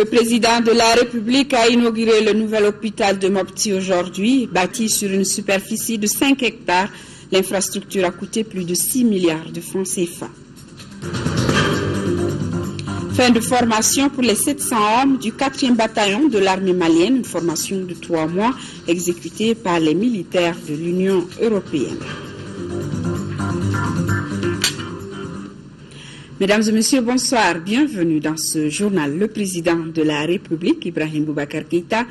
Le président de la République a inauguré le nouvel hôpital de Mopti aujourd'hui, bâti sur une superficie de 5 hectares. L'infrastructure a coûté plus de 6 milliards de francs CFA. Fin de formation pour les 700 hommes du 4e bataillon de l'armée malienne, une formation de trois mois exécutée par les militaires de l'Union européenne. Mesdames et messieurs, bonsoir. Bienvenue dans ce journal. Le président de la République, Ibrahim Boubacar Keïta,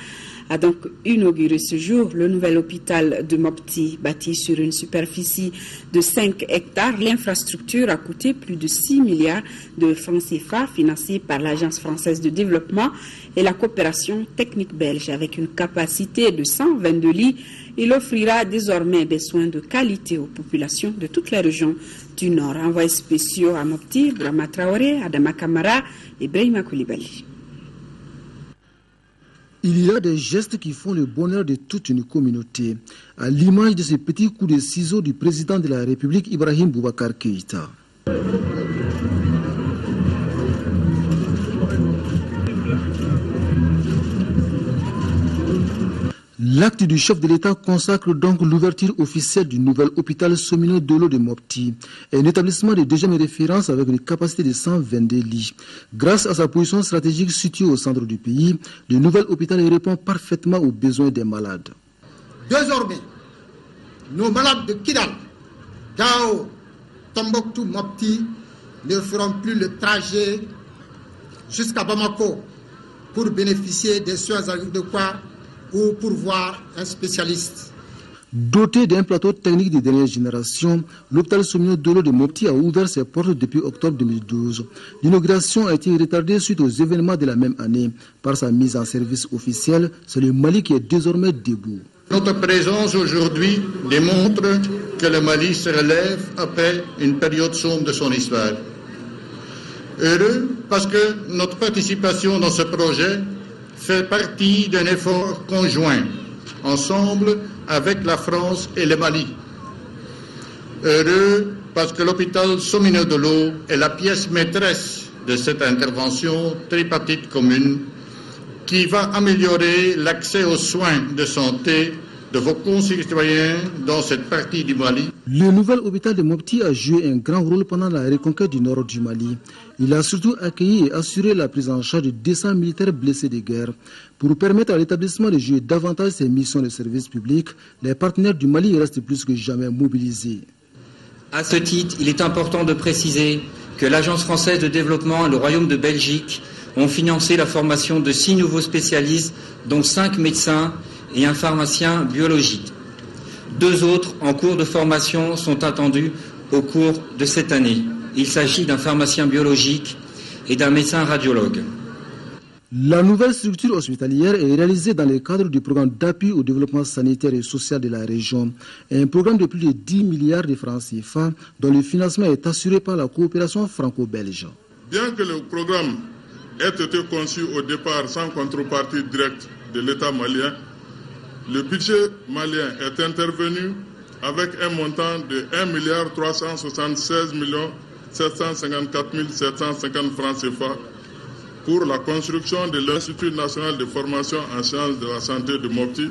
a donc inauguré ce jour le nouvel hôpital de Mopti, bâti sur une superficie de 5 hectares. L'infrastructure a coûté plus de 6 milliards de francs CFA, financée par l'Agence française de développement et la coopération technique belge, avec une capacité de 122 lits. Il offrira désormais des soins de qualité aux populations de toutes les régions du Nord. Spéciaux à Mopti, Brahma Traoré, Adama Kamara et Brahima Koulibaly. Il y a des gestes qui font le bonheur de toute une communauté, à l'image de ce petit coup de ciseau du président de la République Ibrahim Boubacar Keïta. L'acte du chef de l'État consacre donc l'ouverture officielle du nouvel hôpital Somino Dolo de Mopti, un établissement de deuxième référence avec une capacité de 122 lits. Grâce à sa position stratégique située au centre du pays, le nouvel hôpital répond parfaitement aux besoins des malades. Désormais, nos malades de Kidal, Gao, Tombouctou, Mopti ne feront plus le trajet jusqu'à Bamako pour bénéficier des soins adéquats ou pour voir un spécialiste. Doté d'un plateau technique de dernière génération, l'hôpital Somino Dolo de Mopti a ouvert ses portes depuis octobre 2012. L'inauguration a été retardée suite aux événements de la même année. Par sa mise en service officielle, c'est le Mali qui est désormais debout. Notre présence aujourd'hui démontre que le Mali se relève après une période sombre de son histoire. Heureux parce que notre participation dans ce projet fait partie d'un effort conjoint, ensemble avec la France et le Mali. Heureux parce que l'hôpital Somino de l'eau est la pièce maîtresse de cette intervention tripartite commune qui va améliorer l'accès aux soins de santé de vos concitoyens dans cette partie du Mali. Le nouvel hôpital de Mopti a joué un grand rôle pendant la reconquête du nord du Mali. Il a surtout accueilli et assuré la prise en charge de 200 militaires blessés de guerre. Pour permettre à l'établissement de jouer davantage ses missions de service public, les partenaires du Mali restent plus que jamais mobilisés. À ce titre, il est important de préciser que l'Agence française de développement et le Royaume de Belgique ont financé la formation de six nouveaux spécialistes, dont cinq médecins et un pharmacien biologique. Deux autres en cours de formation sont attendus au cours de cette année. Il s'agit d'un pharmacien biologique et d'un médecin radiologue. La nouvelle structure hospitalière est réalisée dans le cadre du programme d'appui au développement sanitaire et social de la région, un programme de plus de 10 milliards de francs CFA dont le financement est assuré par la coopération franco-belge. Bien que le programme ait été conçu au départ sans contrepartie directe de l'État malien, le budget malien est intervenu avec un montant de 1 milliard 376 754 750 francs CFA pour la construction de l'Institut national de formation en sciences de la santé de Mopti,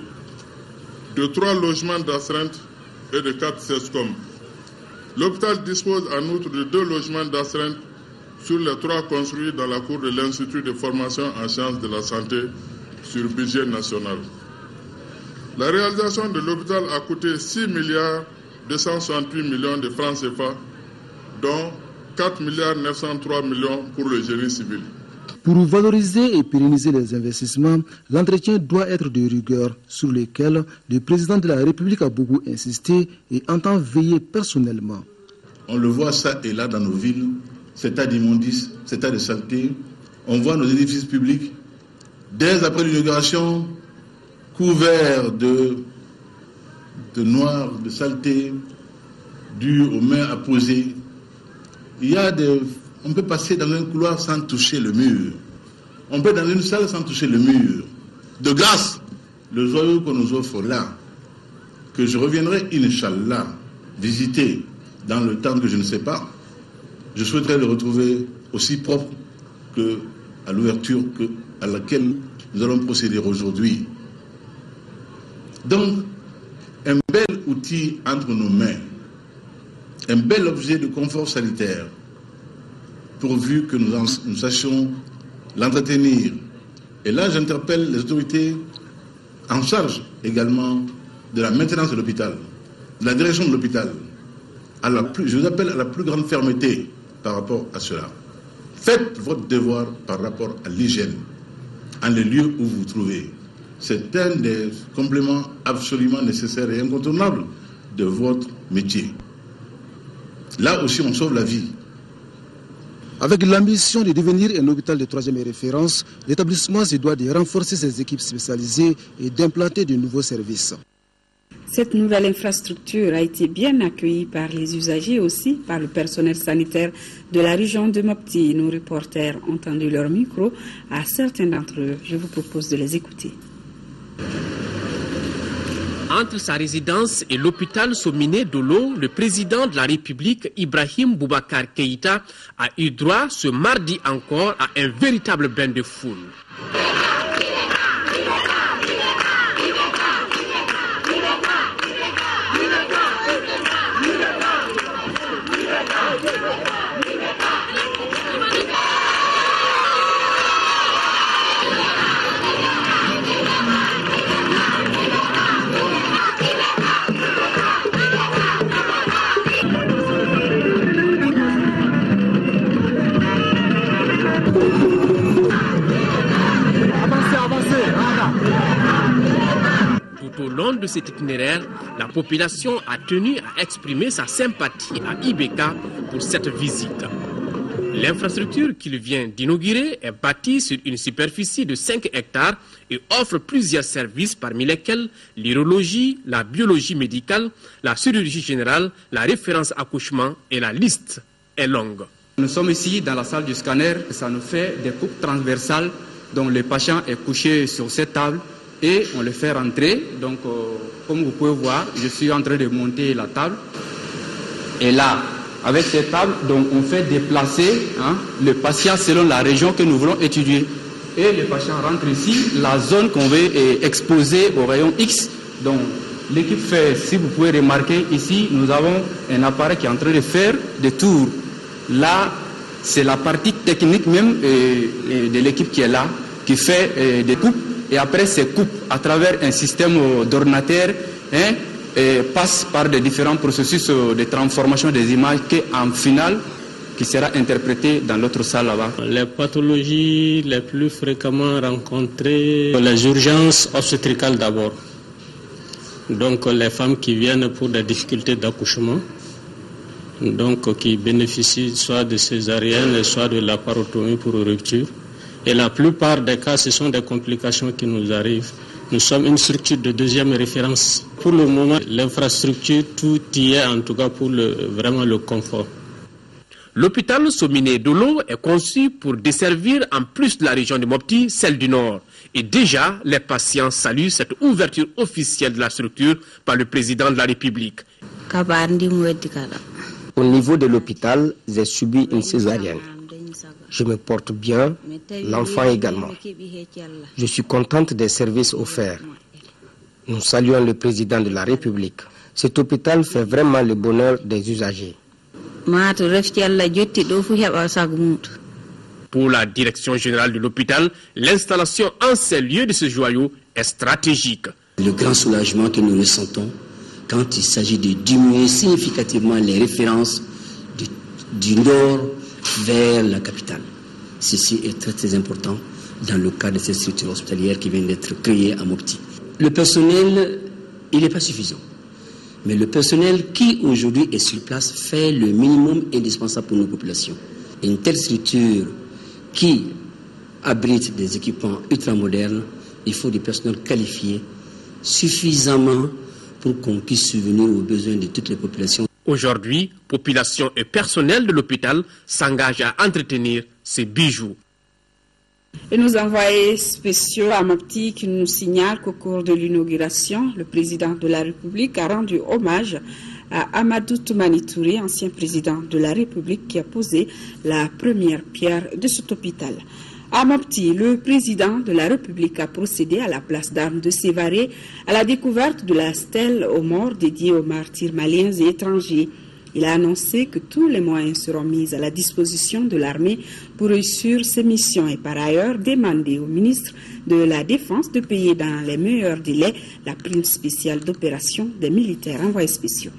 de trois logements d'astreinte et de quatre CESCOM. L'hôpital dispose en outre de deux logements d'astreinte sur les trois construits dans la cour de l'Institut de formation en sciences de la santé sur budget national. La réalisation de l'hôpital a coûté 6 milliards 268 millions de francs CFA, dont 4 milliards 903 millions pour le génie civil. Pour valoriser et pérenniser les investissements, l'entretien doit être de rigueur sur lequel le président de la République a beaucoup insisté et entend veiller personnellement. On le voit ça et là dans nos villes, cet état d'immondice, cet état de saleté. On voit nos édifices publics, dès après l'inauguration, couverts de, de noir, de saleté, dû aux mains apposées. Il y a des on peut passer dans un couloir sans toucher le mur. On peut dans une salle sans toucher le mur. De grâce, le joyau qu'on nous offre là, que je reviendrai, Inch'Allah, visité dans le temps que je ne sais pas, je souhaiterais le retrouver aussi propre que à l'ouverture à laquelle nous allons procéder aujourd'hui. Donc, un bel outil entre nos mains, un bel objet de confort sanitaire, pourvu que nous, sachions l'entretenir. Et là, j'interpelle les autorités en charge également de la maintenance de l'hôpital, de la direction de l'hôpital. Je vous appelle à la plus grande fermeté par rapport à cela. Faites votre devoir par rapport à l'hygiène en les lieux où vous vous trouvez. C'est un des compléments absolument nécessaires et incontournables de votre métier. Là aussi, on sauve la vie. Avec l'ambition de devenir un hôpital de troisième référence, l'établissement se doit de renforcer ses équipes spécialisées et d'implanter de nouveaux services. Cette nouvelle infrastructure a été bien accueillie par les usagers aussi par le personnel sanitaire de la région de Mopti. Nos reporters ont tendu leur micro à certains d'entre eux. Je vous propose de les écouter. Entre sa résidence et l'hôpital Sominé Dolo, le président de la République, Ibrahim Boubacar Keïta, a eu droit ce mardi encore à un véritable bain de foule. Au long de cet itinéraire, la population a tenu à exprimer sa sympathie à Ibeka pour cette visite. L'infrastructure qu'il vient d'inaugurer est bâtie sur une superficie de 5 hectares et offre plusieurs services parmi lesquels l'urologie, la biologie médicale, la chirurgie générale, la référence accouchement et la liste est longue. Nous sommes ici dans la salle du scanner, ça nous fait des coupes transversales dont le patient est couché sur cette table et on le fait rentrer. Donc, euh, comme vous pouvez voir, je suis en train de monter la table. Et là, avec cette table, donc on fait déplacer hein, le patient selon la région que nous voulons étudier. Et le patient rentre ici, la zone qu'on veut est exposée au rayon X. Donc, l'équipe fait, si vous pouvez remarquer ici, nous avons un appareil qui est en train de faire des tours. Là, c'est la partie technique même euh, de l'équipe qui est là, qui fait euh, des coupes et après ces coupes à travers un système d'ordinateur hein, passe par des différents processus de transformation des images qui en finale qui sera interprété dans l'autre salle là-bas. Les pathologies les plus fréquemment rencontrées, les urgences obstétricales d'abord. Donc les femmes qui viennent pour des difficultés d'accouchement, donc qui bénéficient soit de césarienne, soit de la parotomie pour rupture. Et la plupart des cas, ce sont des complications qui nous arrivent. Nous sommes une structure de deuxième référence. Pour le moment, l'infrastructure, tout y est en tout cas pour le, vraiment le confort. L'hôpital Sominé Dolo est conçu pour desservir en plus de la région de Mopti, celle du Nord. Et déjà, les patients saluent cette ouverture officielle de la structure par le président de la République. Au niveau de l'hôpital, j'ai subi une césarienne. Je me porte bien, l'enfant également. Je suis contente des services offerts. Nous saluons le président de la République. Cet hôpital fait vraiment le bonheur des usagers. Pour la direction générale de l'hôpital, l'installation en ces lieux de ce joyau est stratégique. Le grand soulagement que nous ressentons quand il s'agit de diminuer significativement les références du, du nord vers la capitale. Ceci est très très important dans le cas de cette structure hospitalière qui vient d'être créée à Mopti. Le personnel, il n'est pas suffisant. Mais le personnel qui aujourd'hui est sur place fait le minimum indispensable pour nos populations. Une telle structure qui abrite des équipements ultramodernes, il faut des personnels qualifiés suffisamment pour qu'on puisse subvenir aux besoins de toutes les populations. Aujourd'hui, population et personnel de l'hôpital s'engagent à entretenir ces bijoux. Et nos envoyés spéciaux à Mopti qui nous signalent qu'au cours de l'inauguration, le président de la République a rendu hommage à Amadou Toumani Touré, ancien président de la République, qui a posé la première pierre de cet hôpital. À Mopti, le président de la République a procédé à la place d'armes de Sévaré à la découverte de la stèle aux morts dédiée aux martyrs maliens et étrangers. Il a annoncé que tous les moyens seront mis à la disposition de l'armée pour réussir ses missions et par ailleurs demandé au ministre de la Défense de payer dans les meilleurs délais la prime spéciale d'opération des militaires envoyés spéciaux.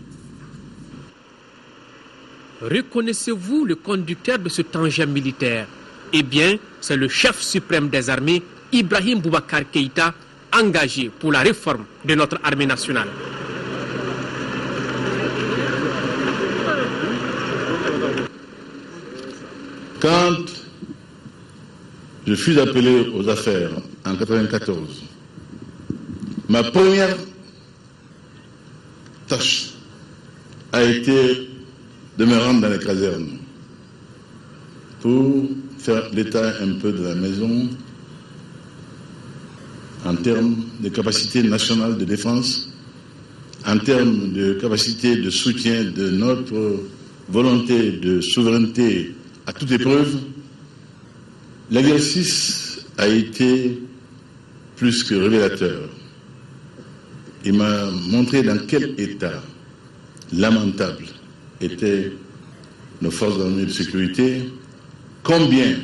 Reconnaissez-vous le conducteur de ce tangent militaire? Eh bien, c'est le chef suprême des armées, Ibrahim Boubacar Keïta, engagé pour la réforme de notre armée nationale. Quand je fus appelé aux affaires en 1994, ma première tâche a été de me rendre dans les casernes pour faire l'état un peu de la maison en termes de capacité nationale de défense, en termes de capacité de soutien de notre volonté de souveraineté à toute épreuve, l'exercice a été plus que révélateur. Il m'a montré dans quel état lamentable étaient nos forces armées de sécurité, combien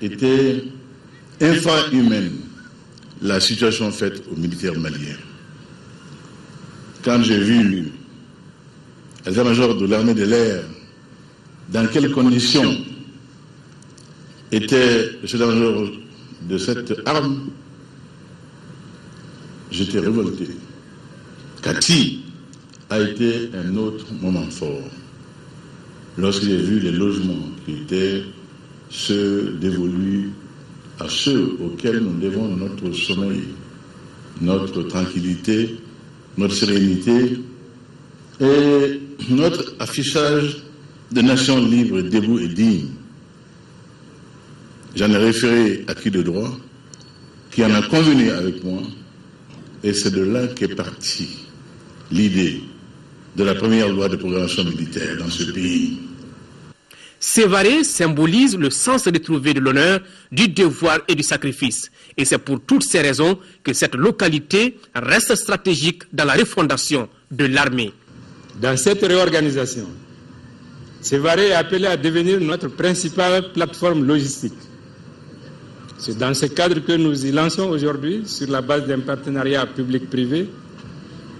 était infrahumaine la situation faite aux militaires maliens. Quand j'ai vu l'état-major de l'armée de l'air, dans quelles conditions était le chef-major de cette arme, j'étais révolté. Cathy a été un autre moment fort. Lorsque j'ai vu les logements qui étaient ceux dévolus à ceux auxquels nous devons notre sommeil, notre tranquillité, notre sérénité et notre affichage de nations libres, debout et dignes. J'en ai référé à qui de droit, qui en a convenu avec moi, et c'est de là qu'est partie l'idée de la première loi de programmation militaire dans ce pays. Sévaré symbolise le sens retrouvé de l'honneur, du devoir et du sacrifice. Et c'est pour toutes ces raisons que cette localité reste stratégique dans la refondation de l'armée. Dans cette réorganisation, Sévaré est appelé à devenir notre principale plateforme logistique. C'est dans ce cadre que nous y lançons aujourd'hui, sur la base d'un partenariat public-privé,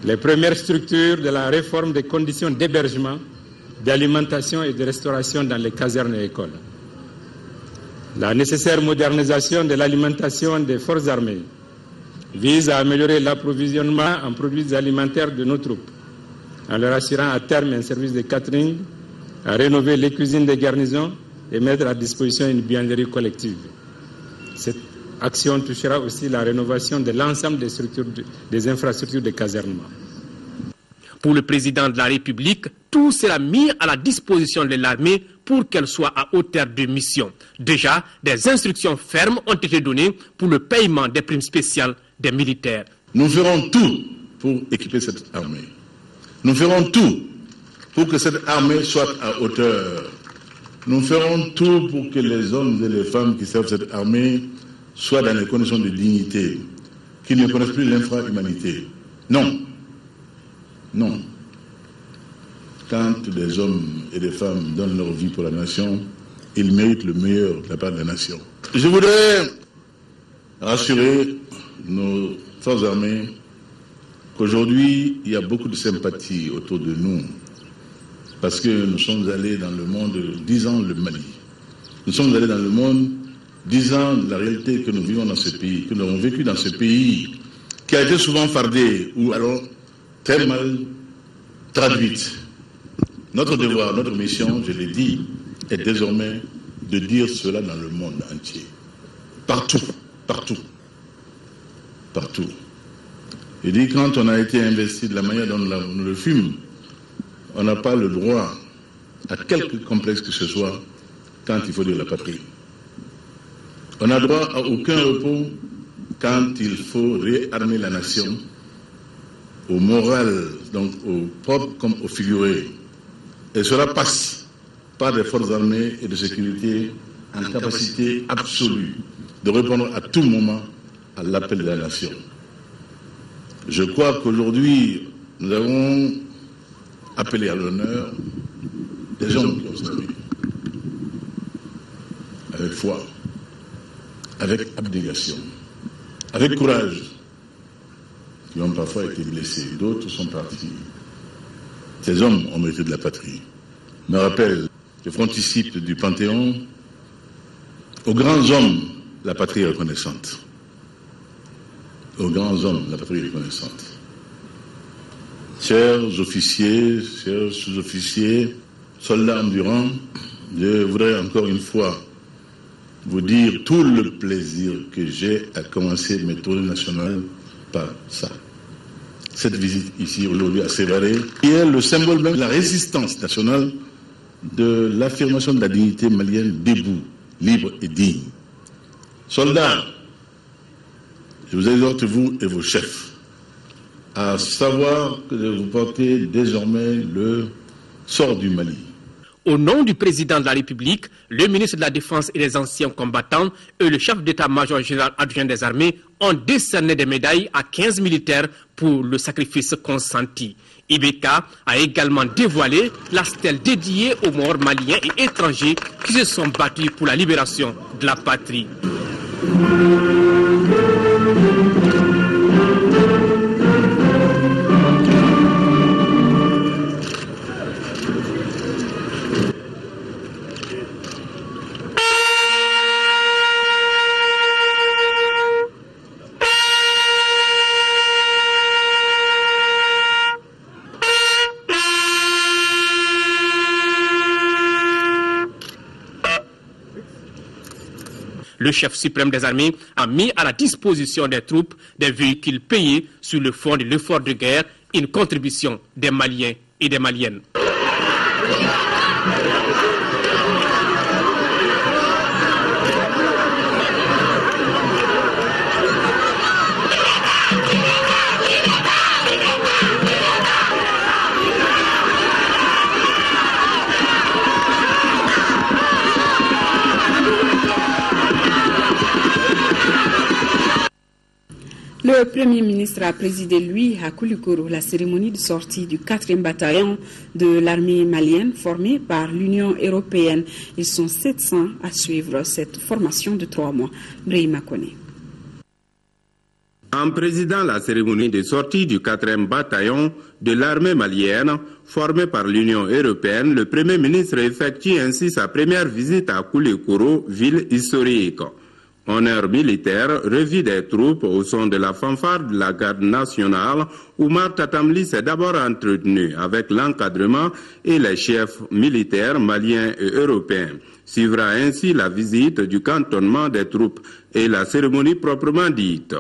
les premières structures de la réforme des conditions d'hébergement, d'alimentation et de restauration dans les casernes et écoles. La nécessaire modernisation de l'alimentation des forces armées vise à améliorer l'approvisionnement en produits alimentaires de nos troupes, en leur assurant à terme un service de catering, à rénover les cuisines des garnisons et mettre à disposition une bienveillerie collective. Cette action touchera aussi la rénovation de l'ensemble des, des infrastructures de casernement. Pour le président de la République, tout sera mis à la disposition de l'armée pour qu'elle soit à hauteur de mission. Déjà, des instructions fermes ont été données pour le paiement des primes spéciales des militaires. Nous ferons tout pour équiper cette armée. Nous ferons tout pour que cette armée soit à hauteur. Nous ferons tout pour que les hommes et les femmes qui servent cette armée soient dans les conditions de dignité, qu'ils ne connaissent plus l'infra-humanité. Non. Non. Quand des hommes et des femmes donnent leur vie pour la nation, ils méritent le meilleur de la part de la nation. Je voudrais rassurer nos forces armées qu'aujourd'hui, il y a beaucoup de sympathie autour de nous parce que nous sommes allés dans le monde disant le Mali. Nous sommes allés dans le monde disant la réalité que nous vivons dans ce pays, que nous avons vécu dans ce pays, qui a été souvent fardé ou alors très mal traduite. Notre devoir, notre mission, je l'ai dit, est désormais de dire cela dans le monde entier. Partout, partout, partout. Je dis, quand on a été investi de la manière dont on le fume, on n'a pas le droit à quelque complexe que ce soit quand il faut dire la patrie. On n'a droit à aucun repos quand il faut réarmer la nation au moral, donc au propre comme au figuré. Et cela passe par des forces armées et de sécurité en capacité absolue de répondre à tout moment à l'appel de la nation. Je crois qu'aujourd'hui, nous avons appelé à l'honneur des hommes qui ont servi avec foi, avec abnégation, avec courage, qui ont parfois été blessés, d'autres sont partis. Ces hommes ont mérité de la patrie. Me rappelle le fronticipe du Panthéon, aux grands hommes, la patrie est reconnaissante. Aux grands hommes, la patrie est reconnaissante. Chers officiers, chers sous-officiers, soldats endurants, je voudrais encore une fois vous dire tout le plaisir que j'ai à commencer mes tournées nationales par ça. Cette visite ici aujourd'hui à Sévaré, qui est le symbole même de la résistance nationale, de l'affirmation de la dignité malienne debout, libre et digne. Soldats, je vous exhorte, vous et vos chefs, à savoir que vous portez désormais le sort du Mali. Au nom du président de la République, le ministre de la Défense et des anciens combattants et le chef d'état-major général adjoint des armées ont décerné des médailles à 15 militaires le sacrifice consenti. Ibeka a également dévoilé la stèle dédiée aux morts maliens et étrangers qui se sont battus pour la libération de la patrie. Le chef suprême des armées a mis à la disposition des troupes des véhicules payés sur le fond de l'effort de guerre, une contribution des Maliens et des Maliennes. Le Premier ministre a présidé, lui, à Koulikoro, la cérémonie de sortie du 4e bataillon de l'armée malienne formé par l'Union européenne. Ils sont 700 à suivre cette formation de trois mois. Brahima Kone. En présidant la cérémonie de sortie du 4e bataillon de l'armée malienne, formé par l'Union européenne, le Premier ministre effectue ainsi sa première visite à Koulikoro, ville historique. Honneur militaire, revue des troupes au son de la fanfare de la garde nationale, Oumar Tatamli s'est d'abord entretenu avec l'encadrement et les chefs militaires maliens et européens. Suivra ainsi la visite du cantonnement des troupes et la cérémonie proprement dite.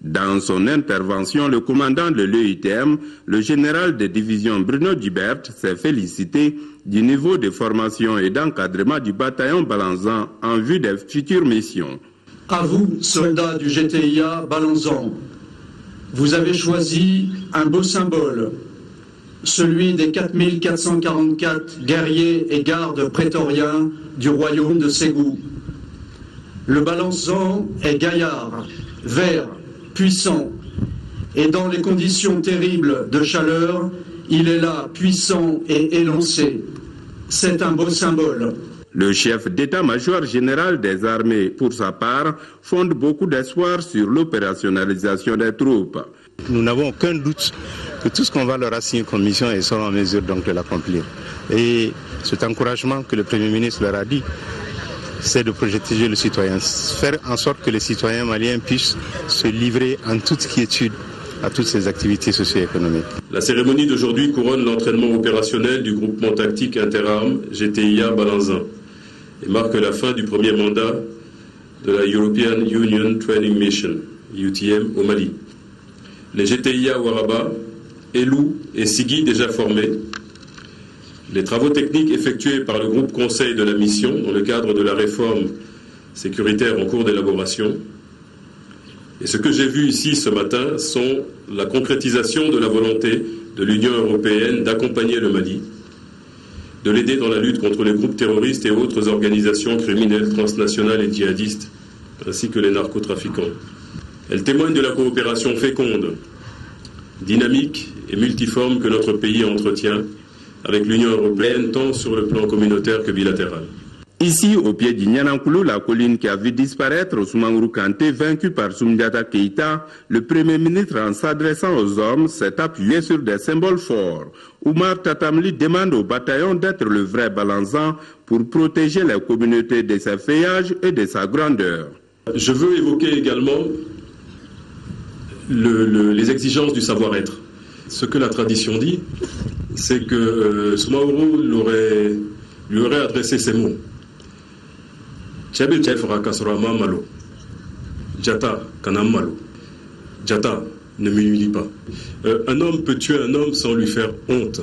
Dans son intervention, le commandant de l'EITM, le général de division Bruno Dubert, s'est félicité du niveau de formation et d'encadrement du bataillon Balanzan en vue des futures missions. À vous, soldats du GTIA Balanzan, vous avez choisi un beau symbole, celui des 4444 guerriers et gardes prétoriens du royaume de Ségou. Le Balanzan est gaillard, vert, puissant, et dans les conditions terribles de chaleur, il est là, puissant et élancé. C'est un beau symbole. Le chef d'état-major général des armées, pour sa part, fonde beaucoup d'espoir sur l'opérationnalisation des troupes. Nous n'avons aucun doute que tout ce qu'on va leur assigner comme mission, ils seront en mesure donc de l'accomplir. Et cet encouragement que le Premier ministre leur a dit, c'est de protéger le citoyen, faire en sorte que les citoyens maliens puissent se livrer en toute quiétude à toutes ces activités socio-économiques. La cérémonie d'aujourd'hui couronne l'entraînement opérationnel du groupement tactique interarmes GTIA Balanzan et marque la fin du premier mandat de la European Union Training Mission, UTM, au Mali. Les GTIA Waraba, Elou et Sigui déjà formés, les travaux techniques effectués par le groupe conseil de la mission dans le cadre de la réforme sécuritaire en cours d'élaboration, Et ce que j'ai vu ici ce matin sont la concrétisation de la volonté de l'Union européenne d'accompagner le Mali, de l'aider dans la lutte contre les groupes terroristes et autres organisations criminelles transnationales et djihadistes, ainsi que les narcotrafiquants. Elle témoigne de la coopération féconde, dynamique et multiforme que notre pays entretient avec l'Union européenne tant sur le plan communautaire que bilatéral. Ici, au pied du Nyanankoulou, la colline qui a vu disparaître Ousmane Kanté, vaincu par Soumdiata Keïta, le Premier ministre, en s'adressant aux hommes, s'est appuyé sur des symboles forts. Oumar Tatamli demande au bataillon d'être le vrai balançant pour protéger les communautés de sa feuillage et de sa grandeur. Je veux évoquer également les exigences du savoir-être. Ce que la tradition dit, c'est que euh, lui aurait adressé ces mots. malo. Jata malo. Jata ne m'humilie pas. Euh, un homme peut tuer un homme sans lui faire honte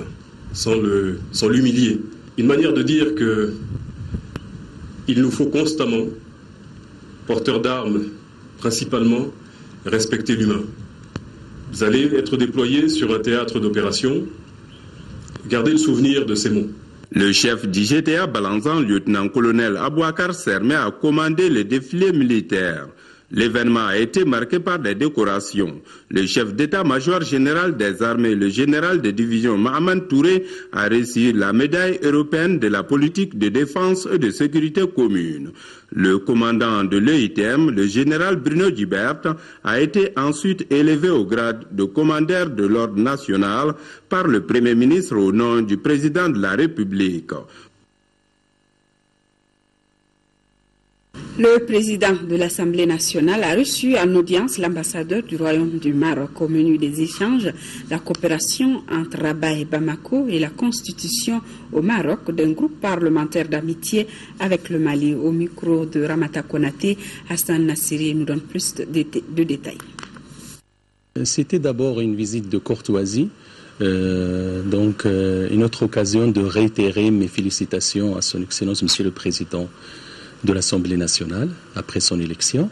sans l'humilier. Une manière de dire que il nous faut constamment porteurs d'armes principalement respecter l'humain vous allez être déployé sur un théâtre d'opération gardez le souvenir de ces mots le chef du GTA Balanzan, lieutenant-colonel Abouakar Sermé, a commandé le défilé militaire. L'événement a été marqué par des décorations. Le chef d'état-major général des armées, le général de division Mohamed Touré, a reçu la médaille européenne de la politique de défense et de sécurité commune. Le commandant de l'EITM, le général Bruno Dubert, a été ensuite élevé au grade de commandeur de l'ordre national par le Premier ministre au nom du président de la République. Le président de l'Assemblée nationale a reçu en audience l'ambassadeur du Royaume du Maroc au menu des échanges, la coopération entre Rabat et Bamako et la constitution au Maroc d'un groupe parlementaire d'amitié avec le Mali. Au micro de Ramata Konate, Hassan Nassiri nous donne plus de, détails. C'était d'abord une visite de courtoisie. Euh, donc, euh, une autre occasion de réitérer mes félicitations à Son Excellence, Monsieur le Président de l'Assemblée nationale après son élection.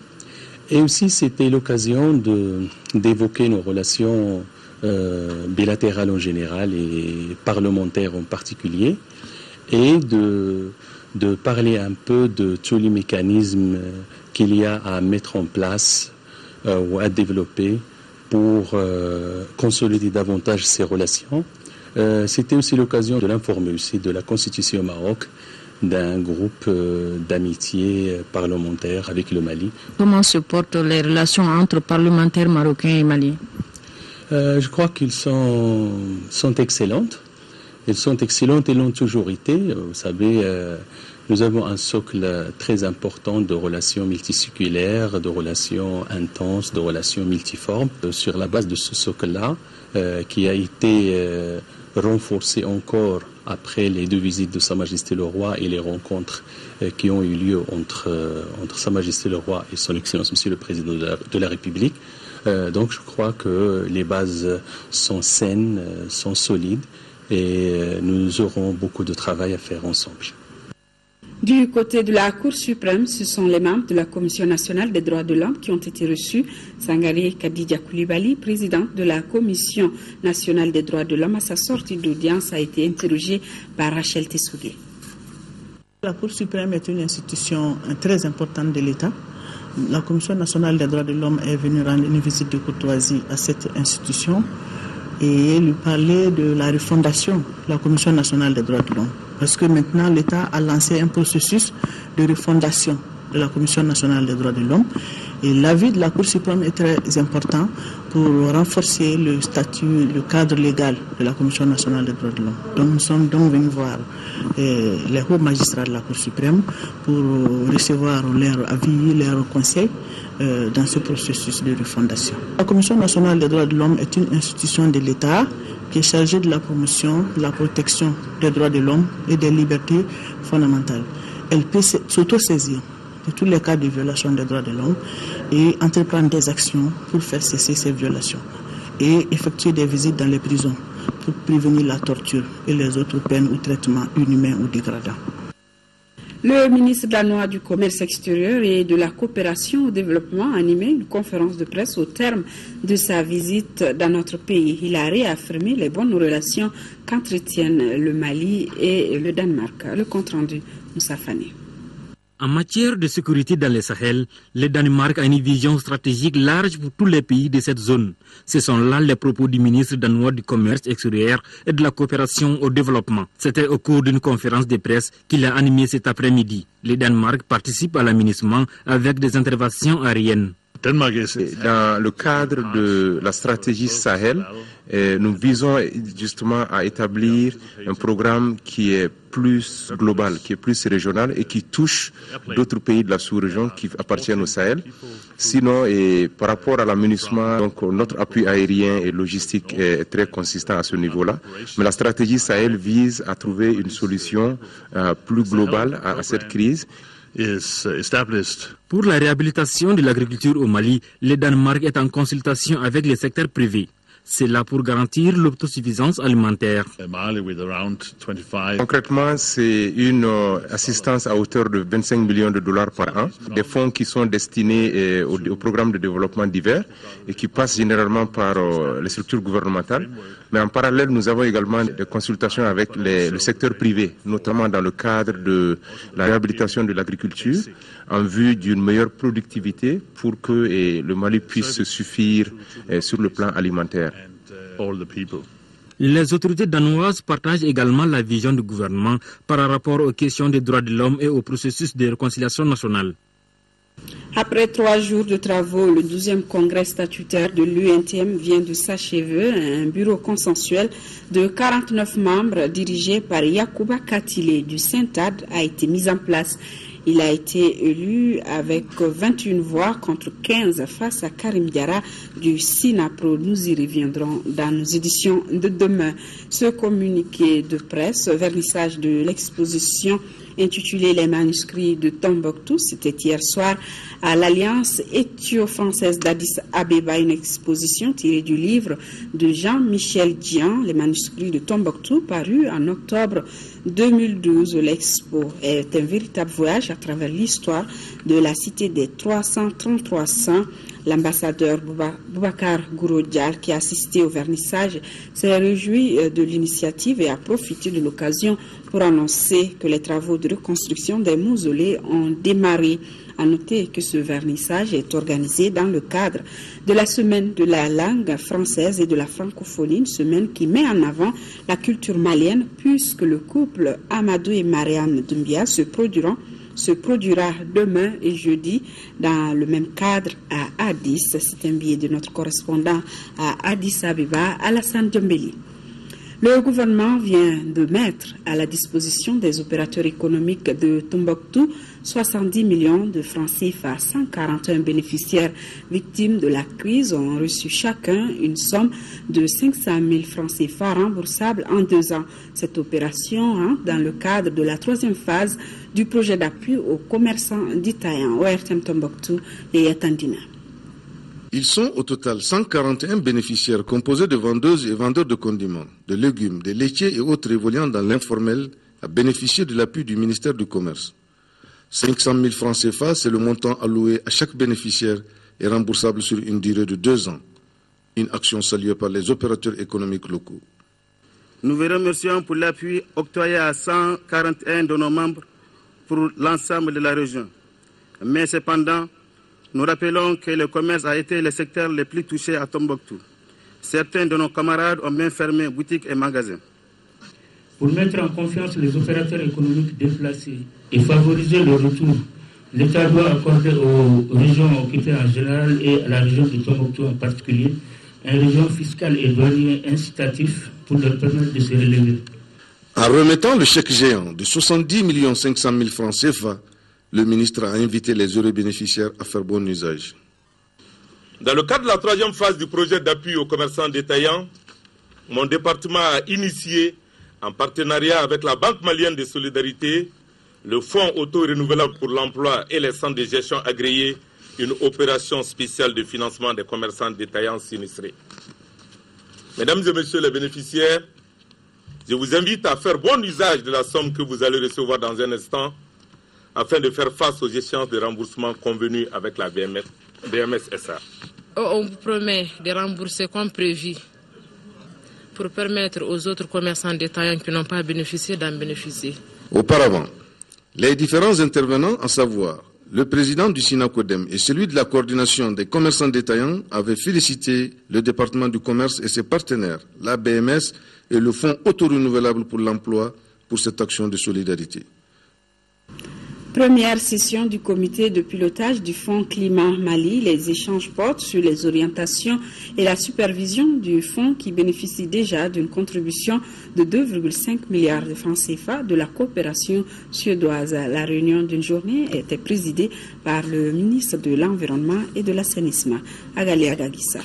Et aussi, c'était l'occasion d'évoquer nos relations euh, bilatérales en général et parlementaires en particulier, et de, de parler un peu de tous les mécanismes qu'il y a à mettre en place euh, ou à développer pour euh, consolider davantage ces relations. C'était aussi l'occasion de l'informer aussi de la Constitution au Maroc d'un groupe euh, d'amitié parlementaire avec le Mali. Comment se portent les relations entre parlementaires marocains et maliens? Euh, Je crois qu'ils sont, sont excellentes. Elles sont excellentes et l'ont toujours été. Vous savez, euh, nous avons un socle très important de relations multiséculaires, de relations intenses, de relations multiformes. Sur la base de ce socle-là, qui a été renforcé encore après les deux visites de Sa Majesté le Roi et les rencontres euh, qui ont eu lieu entre, euh, entre Sa Majesté le Roi et Son Excellence Monsieur le Président de la, République. Euh, donc je crois que les bases sont saines, sont solides et nous aurons beaucoup de travail à faire ensemble. Du côté de la Cour suprême, ce sont les membres de la Commission nationale des droits de l'homme qui ont été reçus. Sangari Kadidja Koulibaly, président de la Commission nationale des droits de l'homme, à sa sortie d'audience a été interrogé par Rachel Tessougué. La Cour suprême est une institution très importante de l'État. La Commission nationale des droits de l'homme est venue rendre une visite de courtoisie à cette institution et lui parler de la refondation de la Commission nationale des droits de l'homme parce que maintenant l'État a lancé un processus de refondation de la Commission nationale des droits de l'homme. Et l'avis de la Cour suprême est très important pour renforcer le statut, le cadre légal de la Commission nationale des droits de l'homme. Donc nous sommes donc venus voir eh, les hauts magistrats de la Cour suprême pour recevoir leur avis, leurs conseils euh, dans ce processus de refondation. La Commission nationale des droits de l'homme est une institution de l'État qui est chargée de la promotion, de la protection des droits de l'homme et des libertés fondamentales. Elle peut s'auto-saisir de tous les cas de violation des droits de l'homme et entreprendre des actions pour faire cesser ces violations et effectuer des visites dans les prisons pour prévenir la torture et les autres peines ou traitements inhumains ou dégradants. Le ministre danois du Commerce extérieur et de la coopération au développement a animé une conférence de presse au terme de sa visite dans notre pays. Il a réaffirmé les bonnes relations qu'entretiennent le Mali et le Danemark. Le compte rendu, Moussa Fani. En matière de sécurité dans le Sahel, le Danemark a une vision stratégique large pour tous les pays de cette zone. Ce sont là les propos du ministre danois du Commerce extérieur et de la coopération au développement. C'était au cours d'une conférence de presse qu'il a animée cet après-midi. Le Danemark participe à l'aménagement avec des interventions aériennes. Dans le cadre de la stratégie Sahel, eh, nous visons justement à établir un programme qui est plus global, qui est plus régional et qui touche d'autres pays de la sous-région qui appartiennent au Sahel. Sinon, et par rapport à l'aménagement, donc notre appui aérien et logistique est très consistant à ce niveau-là. Mais la stratégie Sahel vise à trouver une solution euh, plus globale à, à cette crise. Pour la réhabilitation de l'agriculture au Mali, le Danemark est en consultation avec les secteurs privés. C'est là pour garantir l'autosuffisance alimentaire. Concrètement, c'est une euh, assistance à hauteur de 25 millions de dollars par an, des fonds qui sont destinés euh, au, au programme de développement divers et qui passent généralement par euh, les structures gouvernementales. Mais en parallèle, nous avons également des consultations avec le secteur privé, notamment dans le cadre de la réhabilitation de l'agriculture, en vue d'une meilleure productivité pour que et, le Mali puisse se suffire et, sur le plan alimentaire. Les autorités danoises partagent également la vision du gouvernement par rapport aux questions des droits de l'homme et au processus de réconciliation nationale. Après trois jours de travaux, le 12e congrès statutaire de l'UNTM vient de s'achever. Un bureau consensuel de 49 membres dirigé par Yacouba Katile du Saint-Ad a été mis en place. Il a été élu avec 21 voix contre 15 face à Karim Diara du SINAPRO. Nous y reviendrons dans nos éditions de demain. Ce communiqué de presse, vernissage de l'exposition intitulé Les manuscrits de Tombouctou, c'était hier soir à l'Alliance éthio-française d'Addis Abeba, une exposition tirée du livre de Jean-Michel Dian, Les manuscrits de Tombouctou, paru en octobre 2012. L'expo est un véritable voyage à travers l'histoire de la cité des 333 saints. L'ambassadeur Boubacar Gourodjal, qui a assisté au vernissage, s'est réjoui de l'initiative et a profité de l'occasion pour annoncer que les travaux de reconstruction des mausolées ont démarré. À noter que ce vernissage est organisé dans le cadre de la semaine de la langue française et de la francophonie, une semaine qui met en avant la culture malienne puisque le couple Amadou et Marianne Dumbia se produiront se produira demain et jeudi dans le même cadre à Addis. C'est un billet de notre correspondant à Addis Abeba, Alassane Dembélé. Le gouvernement vient de mettre à la disposition des opérateurs économiques de Tombouctou 70 millions de francs CFA. 141 bénéficiaires victimes de la crise ont reçu chacun une somme de 500 000 francs CFA remboursables en deux ans. Cette opération dans le cadre de la troisième phase du projet d'appui aux commerçants d'Itaïen, ORTM Tombouctou et Yatandina. Ils sont au total 141 bénéficiaires composés de vendeuses et vendeurs de condiments, de légumes, de laitiers et autres évoluant dans l'informel à bénéficier de l'appui du ministère du Commerce. 500 000 francs CFA, c'est le montant alloué à chaque bénéficiaire et remboursable sur une durée de deux ans. Une action saluée par les opérateurs économiques locaux. Nous vous remercions pour l'appui octroyé à 141 de nos membres pour l'ensemble de la région. Mais cependant, nous rappelons que le commerce a été le secteur le plus touché à Tombouctou. Certains de nos camarades ont même fermé boutiques et magasins. Pour mettre en confiance les opérateurs économiques déplacés et favoriser le retour, l'État doit accorder aux régions occupées en général et à la région de Tombouctou en particulier un régime fiscal et douanier incitatif pour leur permettre de se relever. En remettant le chèque géant de 70 500 000 francs CFA, le ministre a invité les heureux bénéficiaires à faire bon usage. Dans le cadre de la troisième phase du projet d'appui aux commerçants détaillants, mon département a initié, en partenariat avec la Banque malienne de solidarité, le Fonds auto-renouvelable pour l'emploi et les centres de gestion agréés, une opération spéciale de financement des commerçants détaillants sinistrés. Mesdames et messieurs les bénéficiaires, je vous invite à faire bon usage de la somme que vous allez recevoir dans un instant afin de faire face aux échéances de remboursement convenues avec la BMS, BMS SA On vous promet de rembourser comme prévu pour permettre aux autres commerçants détaillants qui n'ont pas bénéficié d'en bénéficier. Auparavant, les différents intervenants, à savoir le président du SINACODEM et celui de la coordination des commerçants détaillants avaient félicité le département du commerce et ses partenaires, la BMS et le Fonds auto-renouvelable pour l'emploi, pour cette action de solidarité. Première session du comité de pilotage du Fonds Climat Mali. Les échanges portent sur les orientations et la supervision du fonds qui bénéficie déjà d'une contribution de 2,5 milliards de francs CFA de la coopération suédoise. La réunion d'une journée était présidée par le ministre de l'Environnement et de l'Assainissement, Agali Agagissa.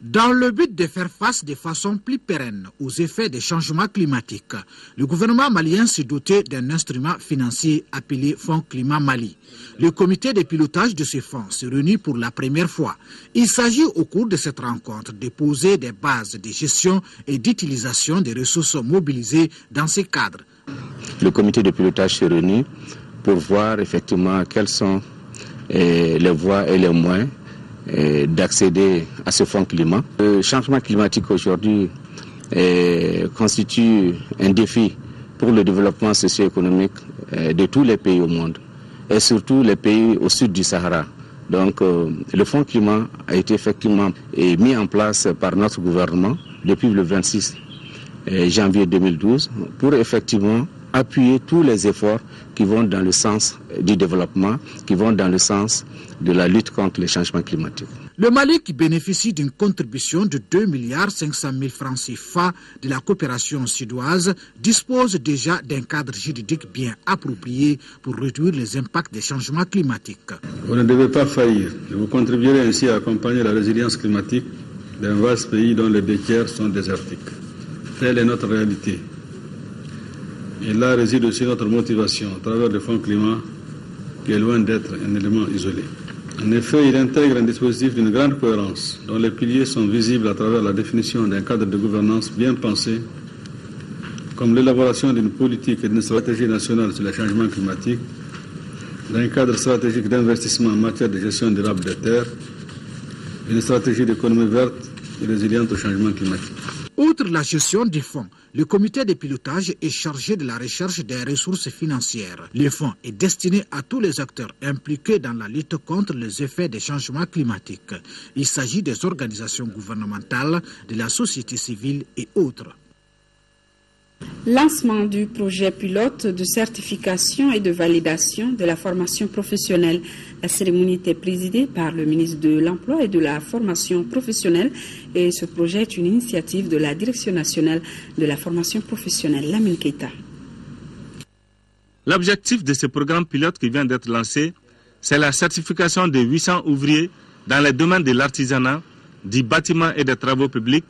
Dans le but de faire face de façon plus pérenne aux effets des changements climatiques, le gouvernement malien s'est doté d'un instrument financier appelé Fonds Climat Mali. Le comité de pilotage de ce fonds se réunit pour la première fois. Il s'agit au cours de cette rencontre de poser des bases de gestion et d'utilisation des ressources mobilisées dans ce cadre. Le comité de pilotage s'est réuni pour voir effectivement quelles sont eh, les voies et les moyens d'accéder à ce fonds climat. Le changement climatique aujourd'hui constitue un défi pour le développement socio-économique de tous les pays au monde et surtout les pays au sud du Sahara. Donc euh, le fonds climat a été effectivement mis en place par notre gouvernement depuis le 26 janvier 2012 pour effectivement appuyer tous les efforts qui vont dans le sens du développement, qui vont dans le sens de la lutte contre les changements climatiques. Le Mali, qui bénéficie d'une contribution de 2 milliards 500 000 francs CFA de la coopération suédoise, dispose déjà d'un cadre juridique bien approprié pour réduire les impacts des changements climatiques. Vous ne devez pas faillir. Vous contribuerez ainsi à accompagner la résilience climatique d'un vaste pays dont les deux tiers sont désertiques. Telle est notre réalité. Et là réside aussi notre motivation à travers le Fonds climat qui est loin d'être un élément isolé. En effet, il intègre un dispositif d'une grande cohérence dont les piliers sont visibles à travers la définition d'un cadre de gouvernance bien pensé, comme l'élaboration d'une politique et d'une stratégie nationale sur les changements climatiques, d'un cadre stratégique d'investissement en matière de gestion durable des terres, une stratégie d'économie verte et résiliente au changement climatique. Outre la gestion des fonds, le comité de pilotage est chargé de la recherche des ressources financières. Le fonds est destiné à tous les acteurs impliqués dans la lutte contre les effets des changements climatiques. Il s'agit des organisations gouvernementales, de la société civile et autres. Lancement du projet pilote de certification et de validation de la formation professionnelle. La cérémonie était présidée par le ministre de l'Emploi et de la formation professionnelle et ce projet est une initiative de la Direction nationale de la formation professionnelle, Lamine Keita. L'objectif de ce programme pilote qui vient d'être lancé, c'est la certification de 800 ouvriers dans les domaines de l'artisanat, du bâtiment et des travaux publics,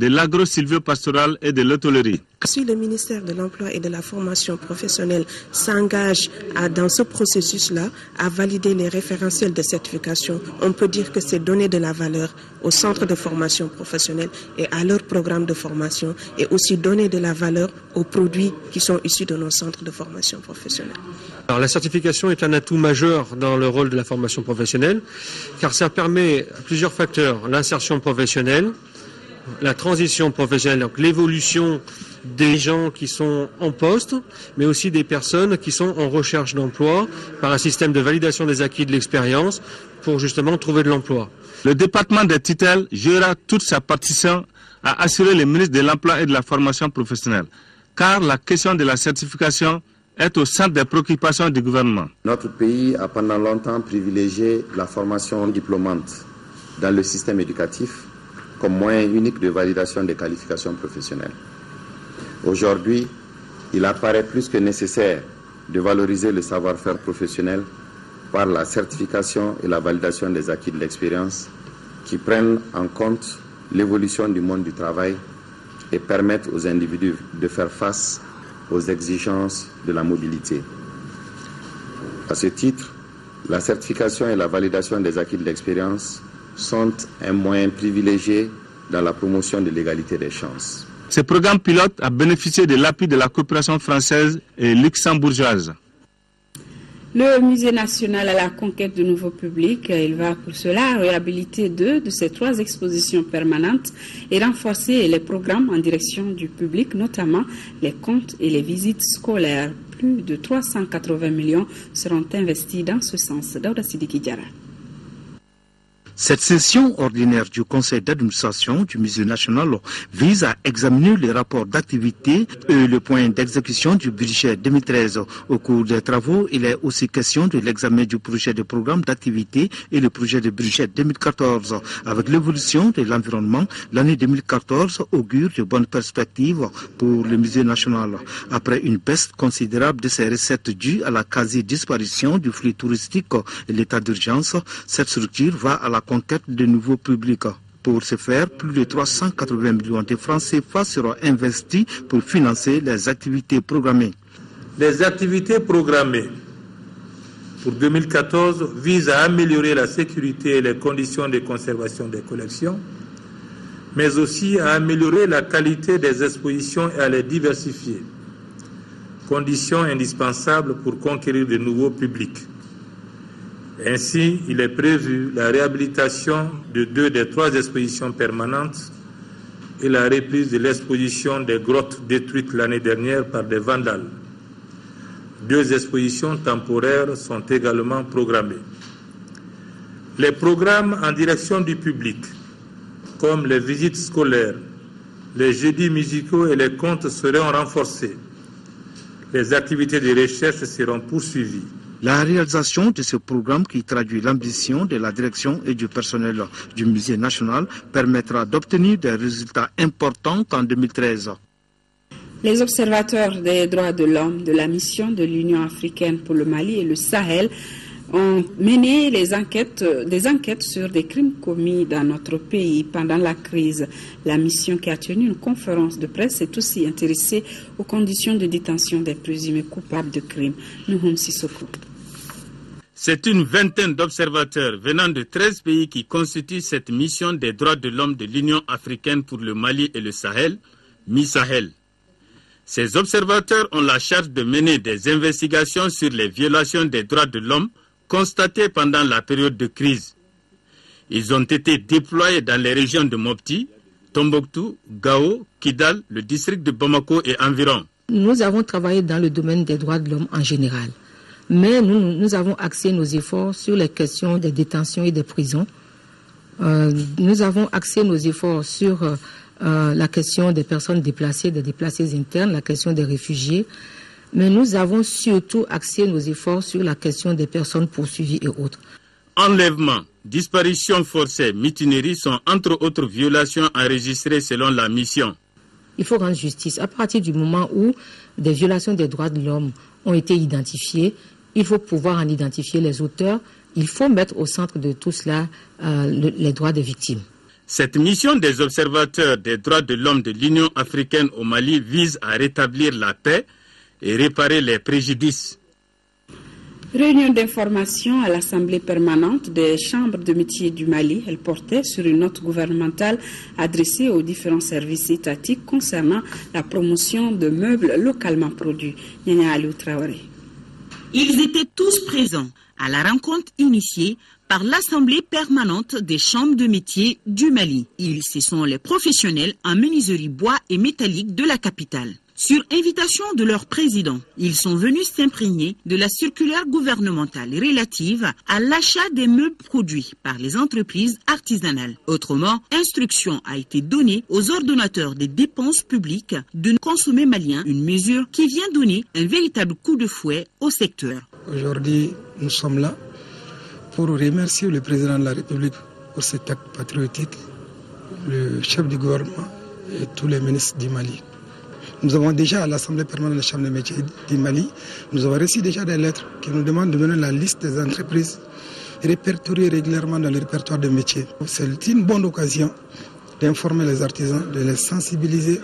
de l'agro-silvio-pastoral et de l'hôtellerie. Si le ministère de l'Emploi et de la formation professionnelle s'engage dans ce processus-là à valider les référentiels de certification, on peut dire que c'est donner de la valeur aux centres de formation professionnelle et à leur programme de formation et aussi donner de la valeur aux produits qui sont issus de nos centres de formation professionnelle. Alors, la certification est un atout majeur dans le rôle de la formation professionnelle car ça permet plusieurs facteurs, l'insertion professionnelle, la transition professionnelle, donc l'évolution des gens qui sont en poste, mais aussi des personnes qui sont en recherche d'emploi par un système de validation des acquis de l'expérience pour justement trouver de l'emploi. Le département des tutelles jouera toute sa partition à assurer les ministres de l'Emploi et de la formation professionnelle, car la question de la certification est au centre des préoccupations du gouvernement. Notre pays a pendant longtemps privilégié la formation diplômante dans le système éducatif comme moyen unique de validation des qualifications professionnelles. Aujourd'hui, il apparaît plus que nécessaire de valoriser le savoir-faire professionnel par la certification et la validation des acquis de l'expérience qui prennent en compte l'évolution du monde du travail et permettent aux individus de faire face aux exigences de la mobilité. À ce titre, la certification et la validation des acquis de l'expérience sont un moyen privilégié dans la promotion de l'égalité des chances. Ce programme pilote a bénéficié de l'appui de la coopération française et luxembourgeoise. Le musée national à la conquête de nouveaux publics, il va pour cela réhabiliter deux de ses trois expositions permanentes et renforcer les programmes en direction du public, notamment les comptes et les visites scolaires. Plus de 380 millions seront investis dans ce sens. Daouda Sidiki cette session ordinaire du conseil d'administration du musée national vise à examiner les rapports d'activité et le point d'exécution du budget 2013. Au cours des travaux, il est aussi question de l'examen du projet de programme d'activité et le projet de budget 2014. Avec l'évolution de l'environnement, l'année 2014 augure de bonnes perspectives pour le musée national. Après une baisse considérable de ses recettes dues à la quasi-disparition du flux touristique et l'état d'urgence, cette structure va à la conquête de nouveaux publics. Pour ce faire, plus de 380 millions de francs CFA seront investis pour financer les activités programmées. Les activités programmées pour 2014 visent à améliorer la sécurité et les conditions de conservation des collections, mais aussi à améliorer la qualité des expositions et à les diversifier, condition indispensable pour conquérir de nouveaux publics. Ainsi, il est prévu la réhabilitation de deux des trois expositions permanentes et la reprise de l'exposition des grottes détruites l'année dernière par des vandales. Deux expositions temporaires sont également programmées. Les programmes en direction du public, comme les visites scolaires, les jeudis musicaux et les contes seront renforcés. Les activités de recherche seront poursuivies. La réalisation de ce programme qui traduit l'ambition de la direction et du personnel du musée national permettra d'obtenir des résultats importants en 2013. Les observateurs des droits de l'homme de la mission de l'Union africaine pour le Mali et le Sahel ont mené des enquêtes sur des crimes commis dans notre pays pendant la crise. La mission qui a tenu une conférence de presse est aussi intéressée aux conditions de détention des présumés coupables de crimes. Nous Sissoko. C'est une vingtaine d'observateurs venant de 13 pays qui constituent cette mission des droits de l'homme de l'Union africaine pour le Mali et le Sahel, Mi-Sahel. Ces observateurs ont la charge de mener des investigations sur les violations des droits de l'homme constatées pendant la période de crise. Ils ont été déployés dans les régions de Mopti, Tombouctou, Gao, Kidal, le district de Bamako et environ. Nous avons travaillé dans le domaine des droits de l'homme en général. Mais nous, nous avons axé nos efforts sur les questions des détentions et des prisons. Euh, nous avons axé nos efforts sur euh, euh, la question des personnes déplacées, des déplacés internes, la question des réfugiés. Mais nous avons surtout axé nos efforts sur la question des personnes poursuivies et autres. Enlèvement, disparition forcée, mutinerie sont entre autres violations enregistrées selon la mission. Il faut rendre justice. À partir du moment où des violations des droits de l'homme ont été identifiées, il faut pouvoir en identifier les auteurs. Il faut mettre au centre de tout cela euh, les droits des victimes. Cette mission des observateurs des droits de l'homme de l'Union africaine au Mali vise à rétablir la paix et réparer les préjudices. Réunion d'information à l'Assemblée permanente des chambres de métiers du Mali. Elle portait sur une note gouvernementale adressée aux différents services étatiques concernant la promotion de meubles localement produits. Traoré. Ils étaient tous présents à la rencontre initiée par l'Assemblée permanente des chambres de métiers du Mali. Ils, ce sont les professionnels en menuiserie bois et métallique de la capitale. Sur invitation de leur président, ils sont venus s'imprégner de la circulaire gouvernementale relative à l'achat des meubles produits par les entreprises artisanales. Autrement, instruction a été donnée aux ordonnateurs des dépenses publiques de consommer malien, une mesure qui vient donner un véritable coup de fouet au secteur. Aujourd'hui, nous sommes là pour remercier le président de la République pour cet acte patriotique, le chef du gouvernement et tous les ministres du Mali. Nous avons déjà à l'Assemblée permanente de la Chambre des métiers du Mali, nous avons reçu déjà des lettres qui nous demandent de donner la liste des entreprises répertoriées régulièrement dans le répertoire de métiers. C'est une bonne occasion d'informer les artisans, de les sensibiliser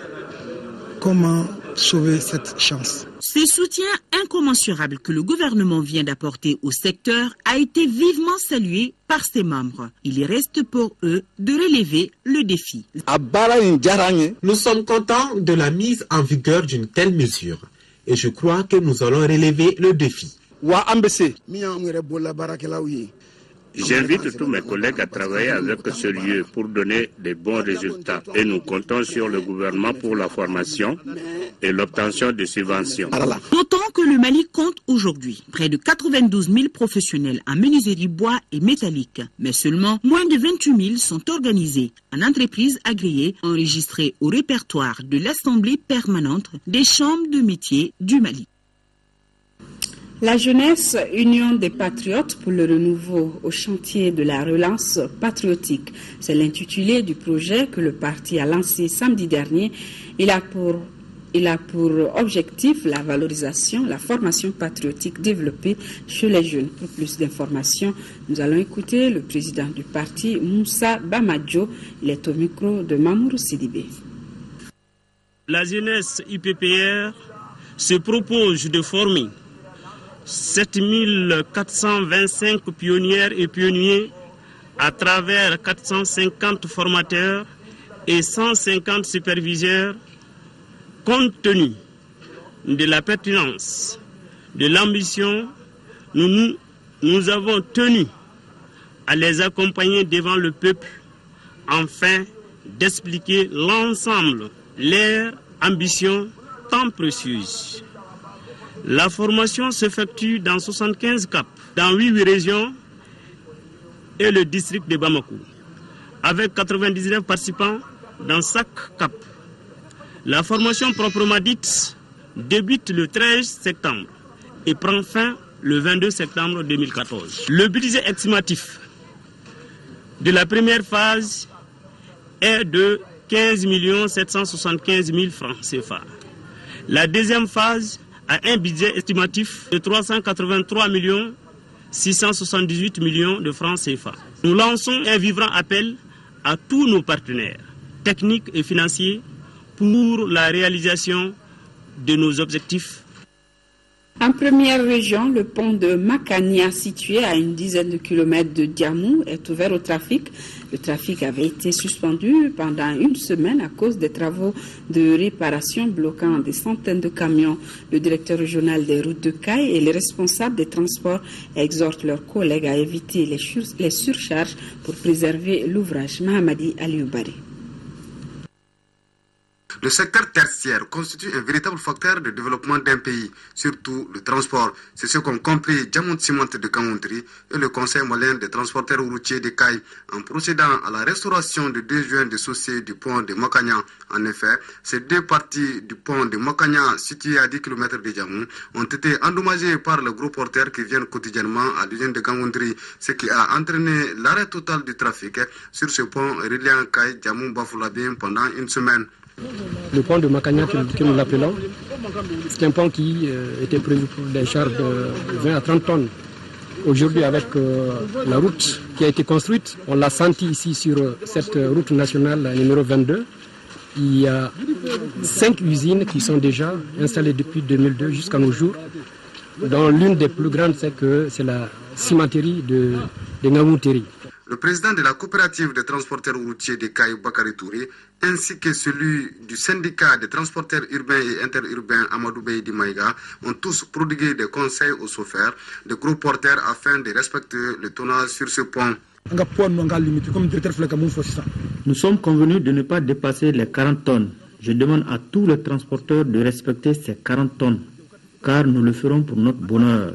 comment sauver cette chance. Ce soutien incommensurable que le gouvernement vient d'apporter au secteur a été vivement salué par ses membres. Il reste pour eux de relever le défi. Nous sommes contents de la mise en vigueur d'une telle mesure et je crois que nous allons relever le défi. J'invite tous mes collègues à travailler avec ce lieu pour donner des bons résultats et nous comptons sur le gouvernement pour la formation et l'obtention de subventions. Notons que le Mali compte aujourd'hui près de 92 000 professionnels en menuiserie bois et métallique, mais seulement moins de 28 000 sont organisés en entreprises agréées enregistrées au répertoire de l'Assemblée permanente des chambres de métiers du Mali. La jeunesse, Union des patriotes pour le renouveau au chantier de la relance patriotique. C'est l'intitulé du projet que le parti a lancé samedi dernier. Il a pour, objectif la valorisation, la formation patriotique développée chez les jeunes. Pour plus d'informations, nous allons écouter le président du parti, Moussa Bamadjo. Il est au micro de Mamour Sidibé. La jeunesse IPPR se propose de former 7425 pionnières et pionniers à travers 450 formateurs et 150 superviseurs compte tenu de la pertinence, de l'ambition, nous, nous, avons tenu à les accompagner devant le peuple afin d'expliquer l'ensemble, leurs ambitions tant précieuses. La formation s'effectue dans 75 caps, dans 8 régions et le district de Bamako, avec 99 participants dans chaque cap. La formation proprement dite débute le 13 septembre et prend fin le 22 septembre 2014. Le budget estimatif de la première phase est de 15 775 000 francs CFA. La deuxième phase a un budget estimatif de 383 millions 678 millions de francs CFA. Nous lançons un vibrant appel à tous nos partenaires techniques et financiers pour la réalisation de nos objectifs en première région, le pont de Macania, situé à une dizaine de kilomètres de Diamou, est ouvert au trafic. Le trafic avait été suspendu pendant une semaine à cause des travaux de réparation bloquant des centaines de camions. Le directeur régional des routes de Caille et les responsables des transports exhortent leurs collègues à éviter les, surcharges pour préserver l'ouvrage. Mahamadi Alioubari. Le secteur tertiaire constitue un véritable facteur de développement d'un pays, surtout le transport. C'est ce qu'ont compris Diamond Ciment de Kamontri et le Conseil malien des transporteurs routiers de Caille en procédant à la restauration de deux joints dissociés du pont de Mokanya. En effet, ces deux parties du pont de Mokanya, situées à 10 km de Djamou, ont été endommagées par le gros porteurs qui viennent quotidiennement à l'usine de Kamontri, ce qui a entraîné l'arrêt total du trafic sur ce pont reliant Caille, Djamou, Bafoulabim pendant une semaine. Le pont de Macagna, que nous l'appelons, c'est un pont qui euh, était prévu pour des chars de 20 à 30 tonnes. Aujourd'hui, avec euh, la route qui a été construite, on l'a senti ici sur euh, cette route nationale numéro 22. Il y a cinq usines qui sont déjà installées depuis 2002 jusqu'à nos jours. Dont l'une des plus grandes, c'est que c'est la cimenterie de, de le président de la coopérative des transporteurs routiers de Caille Bakary Touré, ainsi que celui du syndicat des transporteurs urbains et interurbains Amadou Bey Maïga, ont tous prodigué des conseils aux chauffeurs, de gros porteurs afin de respecter le tonnage sur ce pont. Nous sommes convenus de ne pas dépasser les 40 tonnes. Je demande à tous les transporteurs de respecter ces 40 tonnes, car nous le ferons pour notre bonheur.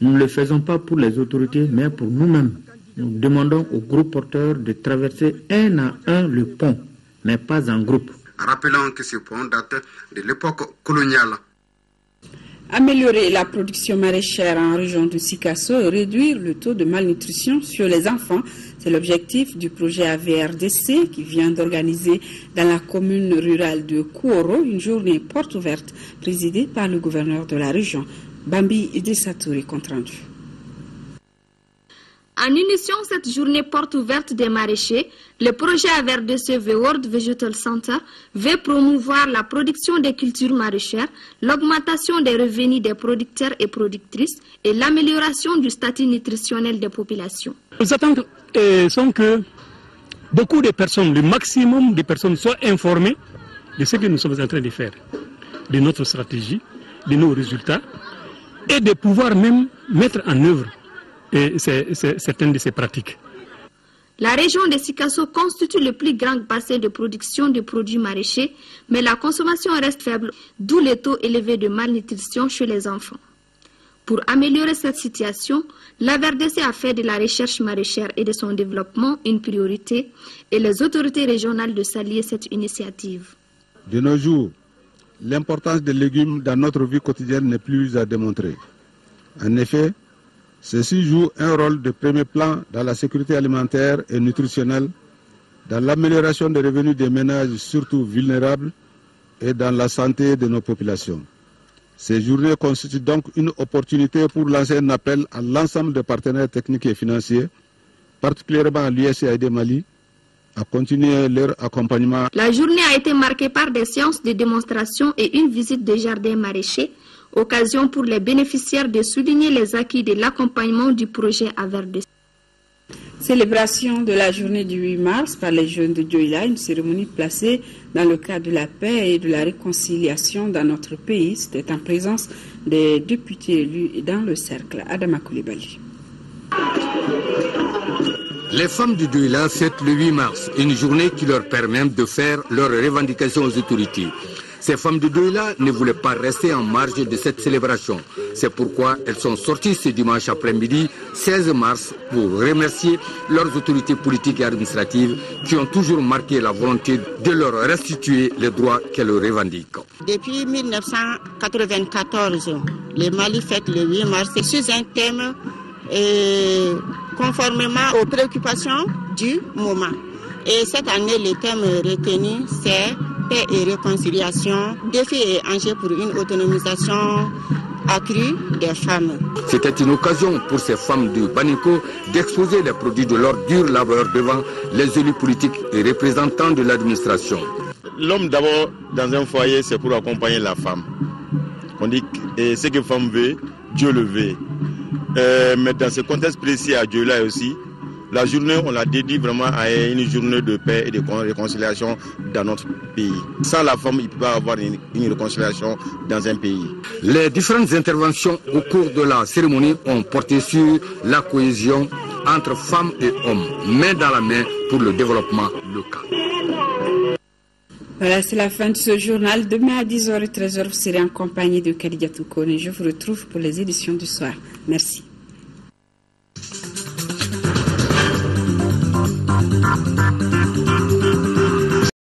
Nous ne le faisons pas pour les autorités, mais pour nous-mêmes. Nous demandons aux groupes porteurs de traverser un à un le pont, mais pas en groupe. Rappelons que ce pont date de l'époque coloniale. Améliorer la production maraîchère en région de Sikasso et réduire le taux de malnutrition sur les enfants, c'est l'objectif du projet AVRDC qui vient d'organiser dans la commune rurale de Kouoro une journée porte ouverte présidée par le gouverneur de la région, Bambi Idessatouri, compte rendu. En initiant cette journée porte ouverte des maraîchers, le projet AVRDC World Vegetal Center veut promouvoir la production des cultures maraîchères, l'augmentation des revenus des producteurs et productrices et l'amélioration du statut nutritionnel des populations. Les attentes euh, sont que beaucoup de personnes, le maximum de personnes soient informées de ce que nous sommes en train de faire, de notre stratégie, de nos résultats et de pouvoir même mettre en œuvre certaines de ces pratiques. La région de Sikasso constitue le plus grand bassin de production de produits maraîchers, mais la consommation reste faible, d'où les taux élevés de malnutrition chez les enfants. Pour améliorer cette situation, la VRDC a fait de la recherche maraîchère et de son développement une priorité et les autorités régionales de s'allier cette initiative. De nos jours, l'importance des légumes dans notre vie quotidienne n'est plus à démontrer. En effet, ceux-ci jouent un rôle de premier plan dans la sécurité alimentaire et nutritionnelle, dans l'amélioration des revenus des ménages surtout vulnérables et dans la santé de nos populations. Ces journées constituent donc une opportunité pour lancer un appel à l'ensemble des partenaires techniques et financiers, particulièrement à l'USAID Mali, à continuer leur accompagnement. La journée a été marquée par des séances de démonstration et une visite des jardins maraîchers occasion pour les bénéficiaires de souligner les acquis de l'accompagnement du projet Averde. Célébration de la journée du 8 mars par les jeunes de Djoïla, une cérémonie placée dans le cadre de la paix et de la réconciliation dans notre pays. C'était en présence des députés élus dans le cercle. Adama Koulibaly. Les femmes du Djoïla fêtent le 8 mars, une journée qui leur permet de faire leurs revendications aux autorités. Ces femmes de Douila ne voulaient pas rester en marge de cette célébration. C'est pourquoi elles sont sorties ce dimanche après-midi, 16 mars, pour remercier leurs autorités politiques et administratives qui ont toujours marqué la volonté de leur restituer les droits qu'elles revendiquent. Depuis 1994, le Mali fête le 8 mars sur un thème et conformément aux préoccupations du moment. Et cette année, le thème retenu, c'est paix et réconciliation, défis et enjeux pour une autonomisation accrue des femmes. C'était une occasion pour ces femmes de Banico d'exposer les produits de leur dur labeur devant les élus politiques et représentants de l'administration. L'homme d'abord dans un foyer, c'est pour accompagner la femme. On dit que ce que femme veut, Dieu le veut. Euh, mais dans ce contexte précis à Dieu là aussi, la journée, on l'a dédié vraiment à une journée de paix et de réconciliation dans notre pays. Sans la femme, il ne peut pas avoir une, réconciliation dans un pays. Les différentes interventions au cours de la cérémonie ont porté sur la cohésion entre femmes et hommes, main dans la main pour le développement local. Voilà, c'est la fin de ce journal. Demain à 10h et 13h, vous serez en compagnie de Kalidia Toukone. Je vous retrouve pour les éditions du soir. Merci.